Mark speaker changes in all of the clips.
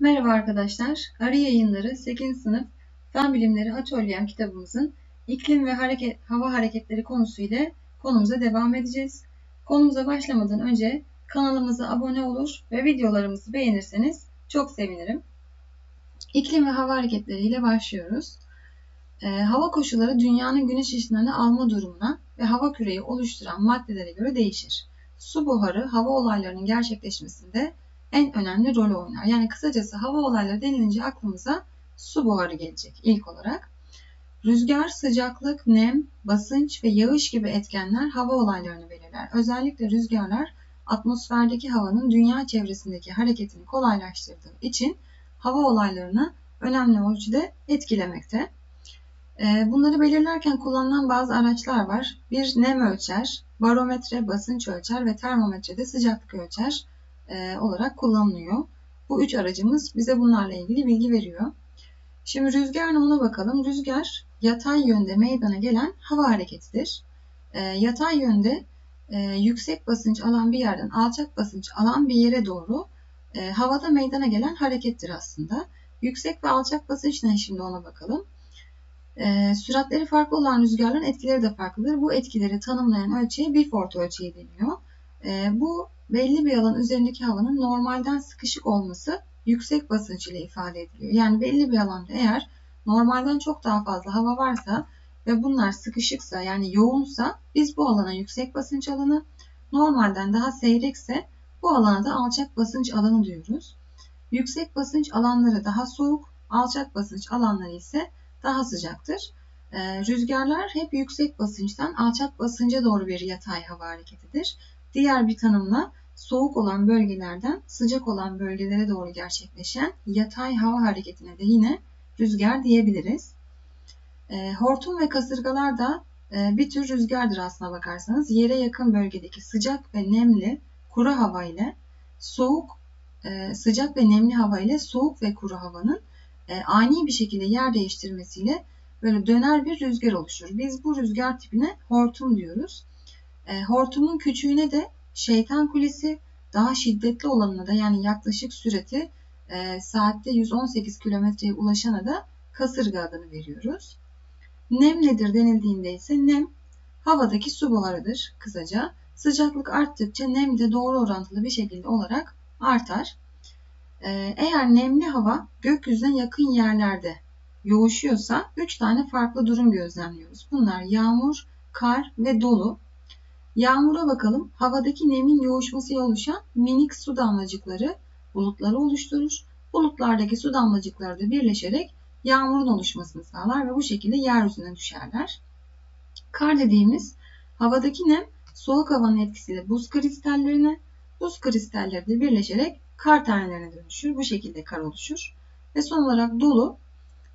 Speaker 1: Merhaba arkadaşlar. Arı Yayınları 8. sınıf Fen Bilimleri Atölyem kitabımızın iklim ve hareket, hava hareketleri konusu ile konumuza devam edeceğiz. Konumuza başlamadan önce kanalımıza abone olur ve videolarımızı beğenirseniz çok sevinirim. İklim ve hava hareketleri ile başlıyoruz. Ee, hava koşulları dünyanın güneş ışınlarını alma durumuna ve hava küreyi oluşturan maddelere göre değişir. Su buharı hava olaylarının gerçekleşmesinde en önemli rolü oynar. Yani kısacası hava olayları denilince aklımıza su buharı gelecek ilk olarak. Rüzgar, sıcaklık, nem, basınç ve yağış gibi etkenler hava olaylarını belirler. Özellikle rüzgarlar atmosferdeki havanın dünya çevresindeki hareketini kolaylaştırdığı için hava olaylarını önemli ölçüde etkilemekte. Ee, bunları belirlerken kullanılan bazı araçlar var. Bir nem ölçer, barometre basınç ölçer ve termometre de sıcaklık ölçer olarak kullanılıyor. Bu üç aracımız bize bunlarla ilgili bilgi veriyor. Şimdi rüzgar ne ona bakalım. Rüzgar yatay yönde meydana gelen hava hareketidir. E, yatay yönde e, yüksek basınç alan bir yerden alçak basınç alan bir yere doğru e, havada meydana gelen harekettir aslında. Yüksek ve alçak basınç ne şimdi ona bakalım. E, süratleri farklı olan rüzgarların etkileri de farklıdır. Bu etkileri tanımlayan ölçüye Beaufort ölçeği deniyor. E, bu belli bir alan üzerindeki havanın normalden sıkışık olması yüksek basınç ile ifade ediliyor. Yani belli bir alanda eğer normalden çok daha fazla hava varsa ve bunlar sıkışıksa yani yoğunsa biz bu alana yüksek basınç alanı, normalden daha seyrekse bu alana da alçak basınç alanı diyoruz. Yüksek basınç alanları daha soğuk, alçak basınç alanları ise daha sıcaktır. Ee, rüzgarlar hep yüksek basınçtan alçak basınca doğru bir yatay hava hareketidir. Diğer bir tanımla soğuk olan bölgelerden sıcak olan bölgelere doğru gerçekleşen yatay hava hareketine de yine rüzgar diyebiliriz. E, hortum ve kasırgalar da e, bir tür rüzgardır aslına bakarsanız. Yere yakın bölgedeki sıcak ve nemli kuru hava ile soğuk, e, sıcak ve nemli hava ile soğuk ve kuru havanın e, ani bir şekilde yer değiştirmesiyle böyle döner bir rüzgar oluşur. Biz bu rüzgar tipine hortum diyoruz. E, hortumun küçüğüne de şeytan kulesi, daha şiddetli olanına da yani yaklaşık süreti e, saatte 118 kilometreye ulaşana da kasırga adını veriyoruz. Nem nedir denildiğinde ise nem havadaki su buharıdır kısaca. Sıcaklık arttıkça nem de doğru orantılı bir şekilde olarak artar. Ee, eğer nemli hava gökyüzüne yakın yerlerde yoğuşuyorsa 3 tane farklı durum gözlemliyoruz. Bunlar yağmur, kar ve dolu. Yağmura bakalım. Havadaki nemin yoğuşmasıyla oluşan minik su damlacıkları bulutları oluşturur. Bulutlardaki su damlacıkları da birleşerek yağmurun oluşmasını sağlar ve bu şekilde yeryüzüne düşerler. Kar dediğimiz havadaki nem soğuk havanın etkisiyle buz kristallerine, buz kristalleri de birleşerek kar tanelerine dönüşür. Bu şekilde kar oluşur. Ve son olarak dolu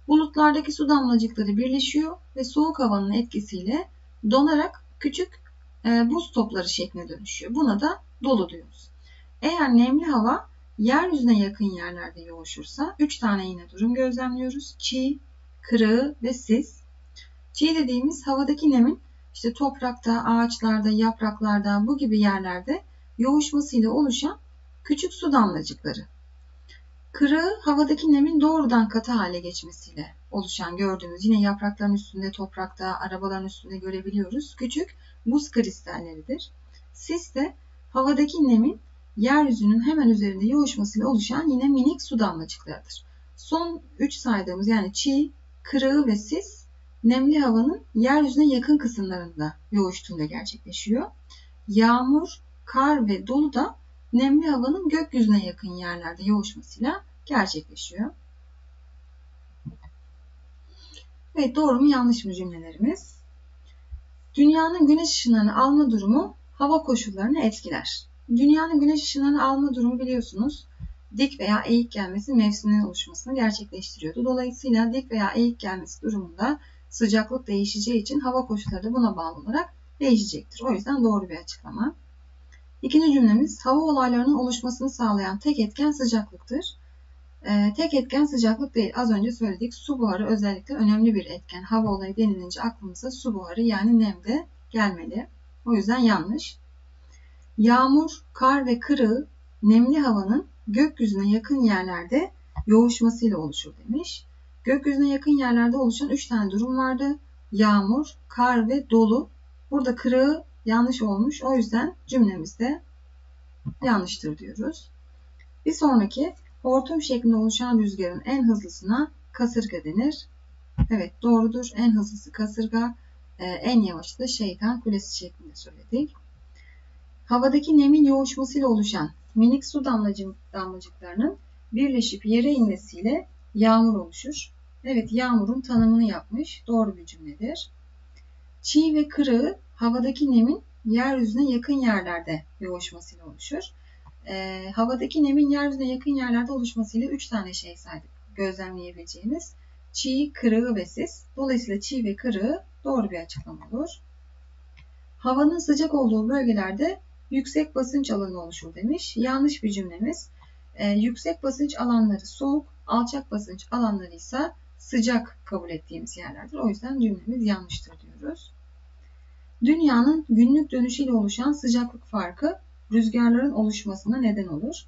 Speaker 1: bulutlardaki su damlacıkları birleşiyor ve soğuk havanın etkisiyle donarak küçük e, buz topları şekline dönüşüyor. Buna da dolu diyoruz. Eğer nemli hava yeryüzüne yakın yerlerde yoğuşursa 3 tane yine durum gözlemliyoruz. Çiğ, kırığı ve sis. Çiğ dediğimiz havadaki nemin işte toprakta, ağaçlarda, yapraklarda bu gibi yerlerde yoğuşmasıyla oluşan küçük su damlacıkları. Kırığı havadaki nemin doğrudan katı hale geçmesiyle oluşan gördüğünüz yine yaprakların üstünde, toprakta, arabaların üstünde görebiliyoruz. Küçük buz kristalleridir. Sis de havadaki nemin yeryüzünün hemen üzerinde yoğuşmasıyla oluşan yine minik su damlacıklarıdır. Son 3 saydığımız yani çiğ, kırığı ve sis nemli havanın yeryüzüne yakın kısımlarında yoğuştuğunda gerçekleşiyor. Yağmur, kar ve dolu da nemli havanın gökyüzüne yakın yerlerde yoğuşmasıyla gerçekleşiyor. Evet doğru mu yanlış mı cümlelerimiz? Dünyanın güneş ışınlarını alma durumu hava koşullarını etkiler. Dünyanın güneş ışınlarını alma durumu biliyorsunuz dik veya eğik gelmesi mevsiminin oluşmasını gerçekleştiriyordu. Dolayısıyla dik veya eğik gelmesi durumunda sıcaklık değişeceği için hava koşulları da buna bağlı olarak değişecektir. O yüzden doğru bir açıklama. İkinci cümlemiz hava olaylarının oluşmasını sağlayan tek etken sıcaklıktır. Ee, tek etken sıcaklık değil. Az önce söyledik. Su buharı özellikle önemli bir etken. Hava olayı denilince aklımıza su buharı yani nem de gelmeli. O yüzden yanlış. Yağmur, kar ve kırığı nemli havanın gökyüzüne yakın yerlerde yoğuşmasıyla oluşur demiş. Gökyüzüne yakın yerlerde oluşan 3 tane durum vardı. Yağmur, kar ve dolu. Burada kırığı yanlış olmuş. O yüzden cümlemizde yanlıştır diyoruz. Bir sonraki hortum şeklinde oluşan rüzgarın en hızlısına kasırga denir. Evet doğrudur. En hızlısı kasırga, e, en yavaşı da şeytan kulesi şeklinde söyledik. Havadaki nemin yoğuşmasıyla oluşan minik su damlacıklarının birleşip yere inmesiyle yağmur oluşur. Evet yağmurun tanımını yapmış. Doğru bir cümledir. Çiğ ve kırığı havadaki nemin yeryüzüne yakın yerlerde yoğuşmasıyla oluşur. E, havadaki nemin yeryüzüne yakın yerlerde oluşmasıyla 3 tane şey saydık gözlemleyebileceğimiz. Çiğ, kırığı ve sis. Dolayısıyla çiğ ve kırığı doğru bir açıklama olur. Havanın sıcak olduğu bölgelerde yüksek basınç alanı oluşur demiş. Yanlış bir cümlemiz. E, yüksek basınç alanları soğuk, alçak basınç alanları ise sıcak kabul ettiğimiz yerlerdir. O yüzden cümlemiz yanlıştır diyoruz. Dünyanın günlük dönüşüyle oluşan sıcaklık farkı rüzgarların oluşmasına neden olur.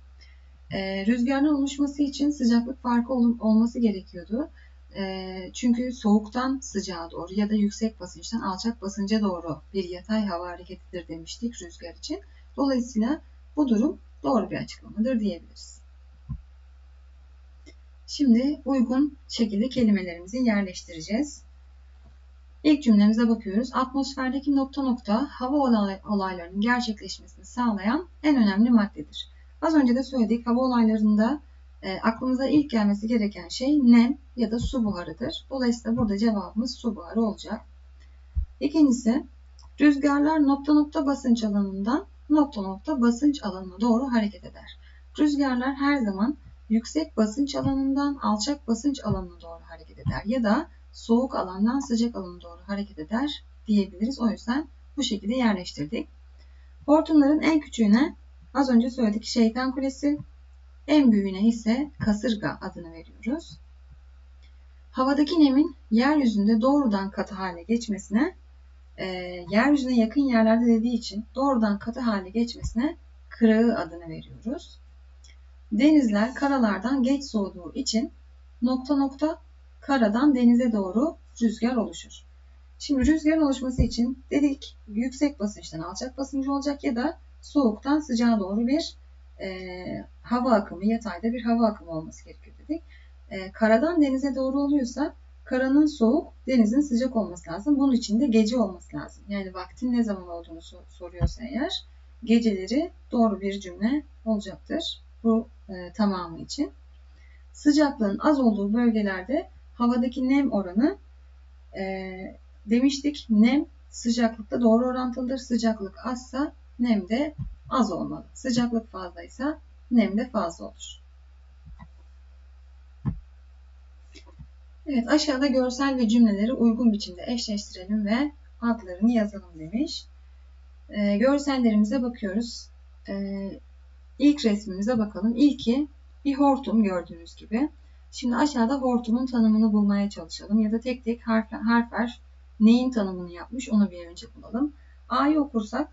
Speaker 1: E, rüzgarların oluşması için sıcaklık farkı ol, olması gerekiyordu. E, çünkü soğuktan sıcağa doğru ya da yüksek basınçtan alçak basınca doğru bir yatay hava hareketidir demiştik rüzgar için. Dolayısıyla bu durum doğru bir açıklamadır diyebiliriz. Şimdi uygun şekilde kelimelerimizi yerleştireceğiz. İlk cümlemize bakıyoruz. Atmosferdeki nokta nokta hava olaylarının gerçekleşmesini sağlayan en önemli maddedir. Az önce de söyledik hava olaylarında e, aklımıza ilk gelmesi gereken şey nem ya da su buharıdır. Dolayısıyla burada cevabımız su buharı olacak. İkincisi rüzgarlar nokta nokta basınç alanından nokta nokta basınç alanına doğru hareket eder. Rüzgarlar her zaman yüksek basınç alanından alçak basınç alanına doğru hareket eder ya da soğuk alandan sıcak alana doğru hareket eder diyebiliriz. O yüzden bu şekilde yerleştirdik. Hortumların en küçüğüne az önce söyledik şeytan kulesi, en büyüğüne ise kasırga adını veriyoruz. Havadaki nemin yeryüzünde doğrudan katı hale geçmesine, e, yeryüzüne yakın yerlerde dediği için doğrudan katı hale geçmesine kırığı adını veriyoruz. Denizler karalardan geç soğuduğu için nokta nokta karadan denize doğru rüzgar oluşur. Şimdi rüzgarın oluşması için dedik yüksek basınçtan alçak basıncı olacak ya da soğuktan sıcağa doğru bir e, hava akımı, yatayda bir hava akımı olması gerekiyor dedik. E, karadan denize doğru oluyorsa karanın soğuk, denizin sıcak olması lazım. Bunun için de gece olması lazım. Yani vaktin ne zaman olduğunu soruyorsa eğer geceleri doğru bir cümle olacaktır bu e, tamamı için. Sıcaklığın az olduğu bölgelerde havadaki nem oranı e, demiştik nem sıcaklıkta doğru orantılıdır. Sıcaklık azsa nem de az olmalı. Sıcaklık fazlaysa nem de fazla olur. Evet aşağıda görsel ve cümleleri uygun biçimde eşleştirelim ve adlarını yazalım demiş. E, görsellerimize bakıyoruz. E, ilk resmimize bakalım. İlki bir hortum gördüğünüz gibi. Şimdi aşağıda hortumun tanımını bulmaya çalışalım. Ya da tek tek harf, harfler neyin tanımını yapmış onu bir önce bulalım. A'yı okursak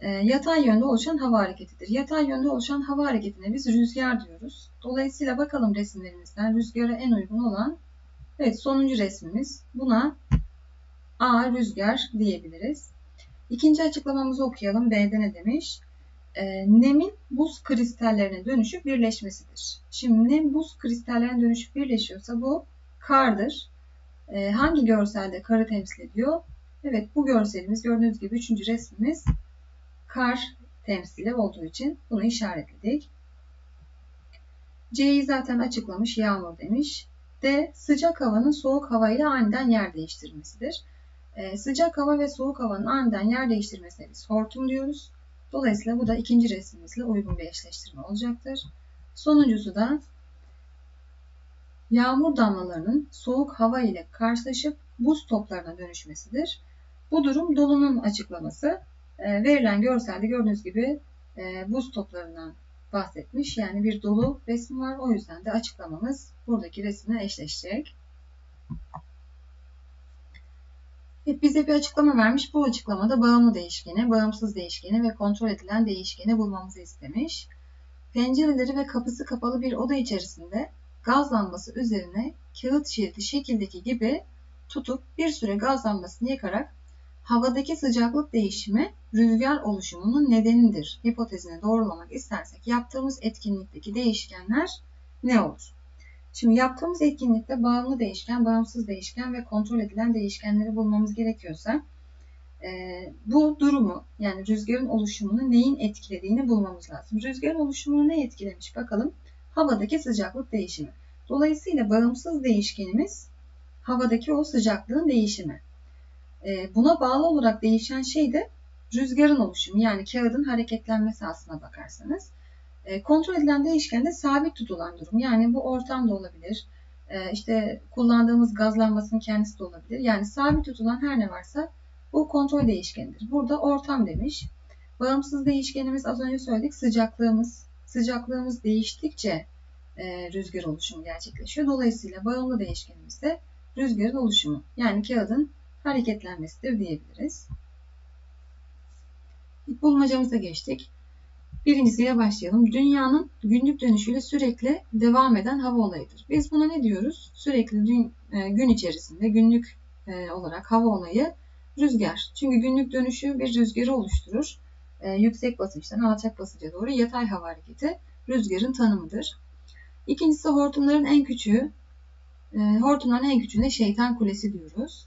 Speaker 1: e, yatay yönde oluşan hava hareketidir. Yatay yönde oluşan hava hareketine biz rüzgar diyoruz. Dolayısıyla bakalım resimlerimizden rüzgara en uygun olan evet sonuncu resmimiz. Buna A rüzgar diyebiliriz. İkinci açıklamamızı okuyalım. B'de ne demiş? E, nemin buz kristallerine dönüşüp birleşmesidir. Şimdi nem buz kristallerine dönüşüp birleşiyorsa bu kardır. E, hangi görselde karı temsil ediyor? Evet bu görselimiz gördüğünüz gibi üçüncü resmimiz kar temsili olduğu için bunu işaretledik. C'yi zaten açıklamış yağmur demiş. D sıcak havanın soğuk hava ile aniden yer değiştirmesidir. Ee, sıcak hava ve soğuk havanın aniden yer değiştirmesine biz hortum diyoruz. Dolayısıyla bu da ikinci resmimizle uygun bir eşleştirme olacaktır. Sonuncusu da yağmur damlalarının soğuk hava ile karşılaşıp buz toplarına dönüşmesidir. Bu durum dolunun açıklaması. E, verilen görselde gördüğünüz gibi e, buz toplarından bahsetmiş. Yani bir dolu resmi var. O yüzden de açıklamamız buradaki resimle eşleşecek. Evet, bize bir açıklama vermiş. Bu açıklamada bağımlı değişkeni, bağımsız değişkeni ve kontrol edilen değişkeni bulmamızı istemiş. Pencereleri ve kapısı kapalı bir oda içerisinde gaz lambası üzerine kağıt şeridi şekildeki gibi tutup bir süre gaz lambasını yakarak havadaki sıcaklık değişimi rüzgar oluşumunun nedenidir hipotezini doğrulamak istersek yaptığımız etkinlikteki değişkenler ne olur? Şimdi yaptığımız etkinlikte bağımlı değişken, bağımsız değişken ve kontrol edilen değişkenleri bulmamız gerekiyorsa e, bu durumu yani rüzgarın oluşumunu neyin etkilediğini bulmamız lazım. Rüzgarın oluşumunu ne etkilemiş bakalım? Havadaki sıcaklık değişimi. Dolayısıyla bağımsız değişkenimiz havadaki o sıcaklığın değişimi. E, buna bağlı olarak değişen şey de rüzgarın oluşumu yani kağıdın hareketlenmesi aslına bakarsanız. E, kontrol edilen değişken de sabit tutulan durum. Yani bu ortam da olabilir. E, işte kullandığımız gaz lambasının kendisi de olabilir. Yani sabit tutulan her ne varsa bu kontrol değişkenidir. Burada ortam demiş. Bağımsız değişkenimiz az önce söyledik sıcaklığımız. Sıcaklığımız değiştikçe e, rüzgar oluşumu gerçekleşiyor. Dolayısıyla bağımlı değişkenimiz de rüzgarın oluşumu. Yani kağıdın hareketlenmesidir diyebiliriz. Bulmacamıza geçtik. Birincisiyle başlayalım. Dünyanın günlük dönüşüyle sürekli devam eden hava olayıdır. Biz buna ne diyoruz? Sürekli dün, e, gün içerisinde günlük e, olarak hava olayı rüzgar. Çünkü günlük dönüşü bir rüzgarı oluşturur. E, yüksek basınçtan alçak basınca doğru yatay hava hareketi rüzgarın tanımıdır. İkincisi hortumların en küçüğü. Hortumların en küçüğüne şeytan kulesi diyoruz.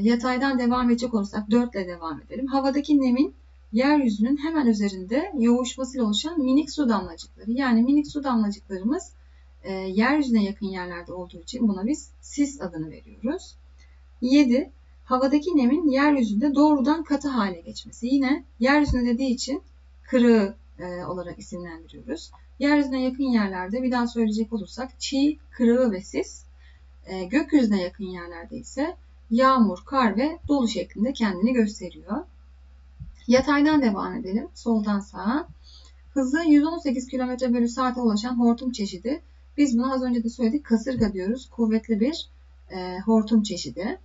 Speaker 1: Yataydan devam edecek olursak 4 ile devam edelim. Havadaki nemin yeryüzünün hemen üzerinde yoğuşmasıyla oluşan minik su damlacıkları. Yani minik su damlacıklarımız e, yeryüzüne yakın yerlerde olduğu için buna biz sis adını veriyoruz. 7. Havadaki nemin yeryüzünde doğrudan katı hale geçmesi. Yine yeryüzünde dediği için kırığı e, olarak isimlendiriyoruz. Yeryüzüne yakın yerlerde bir daha söyleyecek olursak çiğ, kırığı ve sis. E, gökyüzüne yakın yerlerde ise yağmur, kar ve dolu şeklinde kendini gösteriyor. Yataydan devam edelim. Soldan sağa. Hızı 118 km bölü saate ulaşan hortum çeşidi. Biz bunu az önce de söyledik. Kasırga diyoruz. Kuvvetli bir e, hortum çeşidi.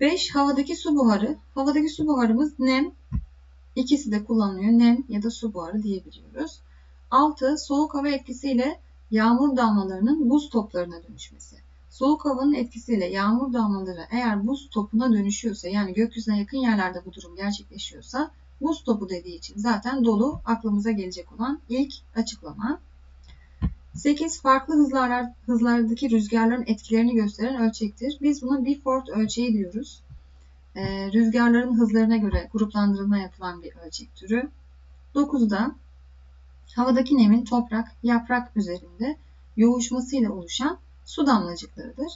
Speaker 1: 5. Havadaki su buharı. Havadaki su buharımız nem. İkisi de kullanılıyor. Nem ya da su buharı diyebiliyoruz. 6. Soğuk hava etkisiyle yağmur damlalarının buz toplarına dönüşmesi. Soğuk havanın etkisiyle yağmur damlaları eğer buz topuna dönüşüyorsa yani gökyüzüne yakın yerlerde bu durum gerçekleşiyorsa buz topu dediği için zaten dolu aklımıza gelecek olan ilk açıklama. 8 farklı hızlar, hızlardaki rüzgarların etkilerini gösteren ölçektir. Biz buna Beaufort ölçeği diyoruz. Ee, rüzgarların hızlarına göre gruplandırılma yapılan bir ölçek türü. 9'da havadaki nemin toprak, yaprak üzerinde yoğuşmasıyla oluşan su damlacıklarıdır.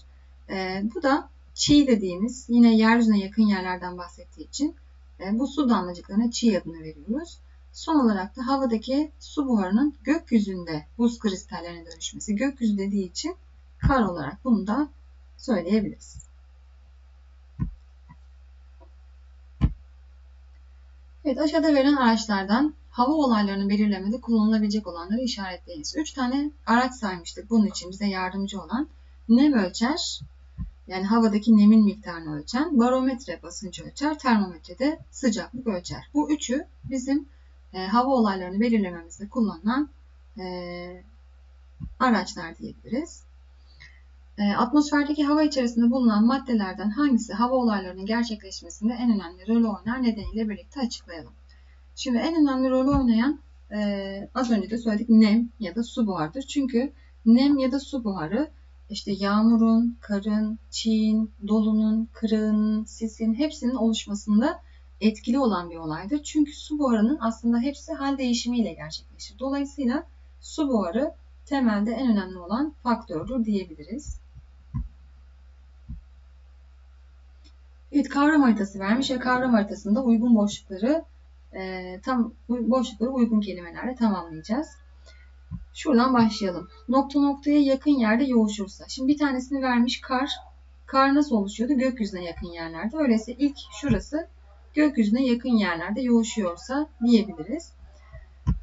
Speaker 1: E, bu da çiğ dediğimiz yine yeryüzüne yakın yerlerden bahsettiği için e, bu su damlacıklarına çiğ adını veriyoruz. Son olarak da havadaki su buharının gökyüzünde buz kristallerine dönüşmesi. Gökyüzü dediği için kar olarak bunu da söyleyebiliriz. Evet aşağıda verilen araçlardan hava olaylarını belirlemede kullanılabilecek olanları işaretleyiniz. 3 tane araç saymıştık bunun için bize yardımcı olan. Nem ölçer, yani havadaki nemin miktarını ölçen, barometre basıncı ölçer, termometre de sıcaklık ölçer. Bu üçü bizim e, hava olaylarını belirlememizde kullanılan e, araçlar diyebiliriz. E, atmosferdeki hava içerisinde bulunan maddelerden hangisi hava olaylarının gerçekleşmesinde en önemli rol oynar nedeniyle birlikte açıklayalım. Şimdi en önemli rolü oynayan e, az önce de söyledik nem ya da su buharıdır. Çünkü nem ya da su buharı işte yağmurun, karın, çiğin, dolunun, kırığın, sisin hepsinin oluşmasında etkili olan bir olaydır. Çünkü su buharının aslında hepsi hal değişimiyle gerçekleşir. Dolayısıyla su buharı temelde en önemli olan faktördür diyebiliriz. Evet kavram haritası vermiş ve kavram haritasında uygun boşlukları e, tam boşlukları uygun kelimelerle tamamlayacağız. Şuradan başlayalım. Nokta noktaya yakın yerde yoğuşursa. Şimdi bir tanesini vermiş kar. Kar nasıl oluşuyordu? Gökyüzüne yakın yerlerde. Öyleyse ilk şurası gökyüzüne yakın yerlerde yoğuşuyorsa diyebiliriz.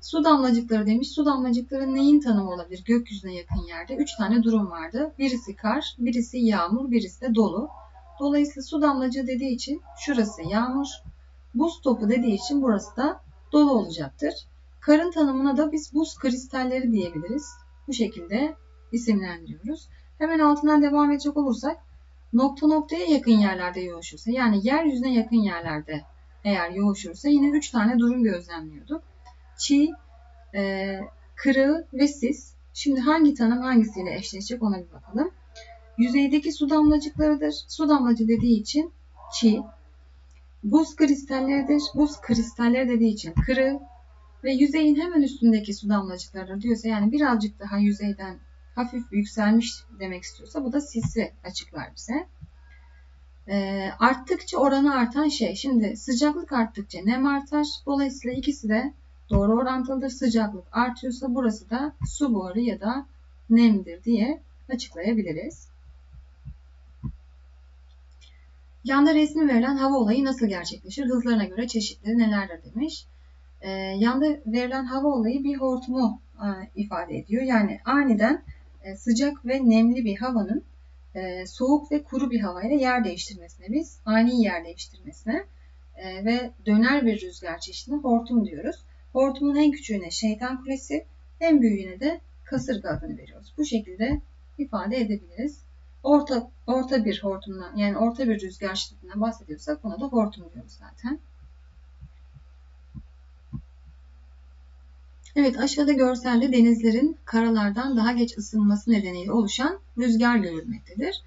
Speaker 1: Su damlacıkları demiş. Su damlacıkları neyin tanımı olabilir gökyüzüne yakın yerde? Üç tane durum vardı. Birisi kar, birisi yağmur, birisi de dolu. Dolayısıyla su damlacığı dediği için şurası yağmur, Buz topu dediği için burası da dolu olacaktır. Karın tanımına da biz buz kristalleri diyebiliriz. Bu şekilde isimlendiriyoruz. Hemen altından devam edecek olursak nokta noktaya yakın yerlerde yoğuşursa yani yeryüzüne yakın yerlerde eğer yoğuşursa yine 3 tane durum gözlemliyorduk. Çiğ, e, kırığı ve sis. Şimdi hangi tanım hangisiyle eşleşecek ona bir bakalım. Yüzeydeki su damlacıklarıdır. Su damlacı dediği için çiğ. Buz kristalleridir. Buz kristalleri dediği için kırığı. Ve yüzeyin hemen üstündeki su damlacıkları diyorsa yani birazcık daha yüzeyden hafif yükselmiş demek istiyorsa bu da sisi açıklar bize. E, arttıkça oranı artan şey. Şimdi sıcaklık arttıkça nem artar. Dolayısıyla ikisi de doğru orantılıdır. Sıcaklık artıyorsa burası da su buharı ya da nemdir diye açıklayabiliriz. Yanda resmi verilen hava olayı nasıl gerçekleşir? Hızlarına göre çeşitleri nelerdir demiş. Ee, yanda verilen hava olayı bir hortumu e, ifade ediyor. Yani aniden e, sıcak ve nemli bir havanın e, soğuk ve kuru bir havayla yer değiştirmesine biz ani yer değiştirmesine e, ve döner bir rüzgar çeşidine hortum diyoruz. Hortumun en küçüğüne şeytan kulesi, en büyüğüne de kasırga adını veriyoruz. Bu şekilde ifade edebiliriz. Orta, orta bir hortumdan yani orta bir rüzgar şiddetinden bahsediyorsak buna da hortum diyoruz zaten. Evet aşağıda görselde denizlerin karalardan daha geç ısınması nedeniyle oluşan rüzgar görülmektedir.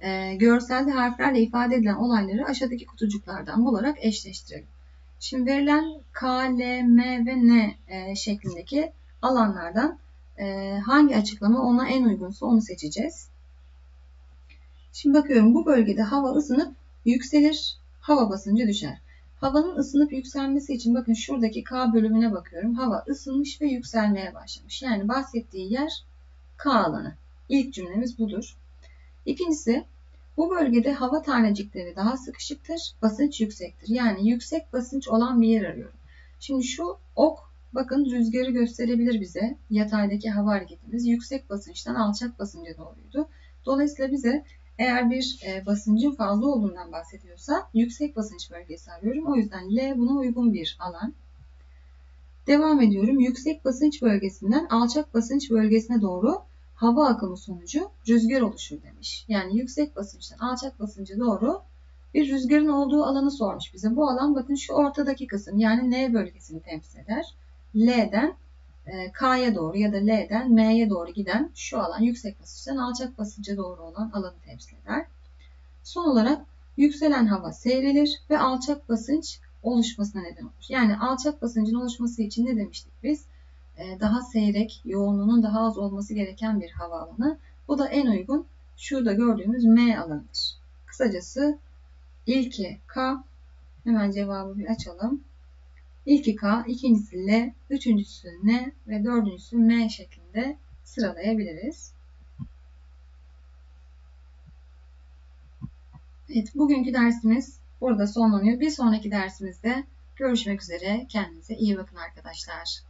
Speaker 1: E, görselde harflerle ifade edilen olayları aşağıdaki kutucuklardan bularak eşleştirelim. Şimdi verilen K, L, M ve N e, şeklindeki alanlardan e, hangi açıklama ona en uygunsa onu seçeceğiz. Şimdi bakıyorum bu bölgede hava ısınıp yükselir, hava basıncı düşer. Havanın ısınıp yükselmesi için bakın şuradaki K bölümüne bakıyorum. Hava ısınmış ve yükselmeye başlamış. Yani bahsettiği yer K alanı. İlk cümlemiz budur. İkincisi bu bölgede hava tanecikleri daha sıkışıktır, basınç yüksektir. Yani yüksek basınç olan bir yer arıyorum. Şimdi şu ok bakın rüzgarı gösterebilir bize. Yataydaki hava hareketimiz yüksek basınçtan alçak basınca doğruydu. Dolayısıyla bize eğer bir e, basıncın fazla olduğundan bahsediyorsa yüksek basınç bölgesi arıyorum. O yüzden L buna uygun bir alan. Devam ediyorum. Yüksek basınç bölgesinden alçak basınç bölgesine doğru hava akımı sonucu rüzgar oluşur demiş. Yani yüksek basınçtan alçak basınca doğru bir rüzgarın olduğu alanı sormuş bize. Bu alan bakın şu ortadaki kısım yani N bölgesini temsil eder. L'den K'ya doğru ya da L'den M'ye doğru giden şu alan yüksek basınçtan alçak basınca doğru olan alanı temsil eder. Son olarak yükselen hava seyrelir ve alçak basınç oluşmasına neden olur. Yani alçak basıncın oluşması için ne demiştik biz? E, daha seyrek, yoğunluğunun daha az olması gereken bir hava alanı. Bu da en uygun şurada gördüğümüz M alanıdır. Kısacası ilki K. Hemen cevabı bir açalım. İlki K, ikincisi L, üçüncüsü N ve dördüncüsü M şeklinde sıralayabiliriz. Evet, bugünkü dersimiz burada sonlanıyor. Bir sonraki dersimizde görüşmek üzere. Kendinize iyi bakın arkadaşlar.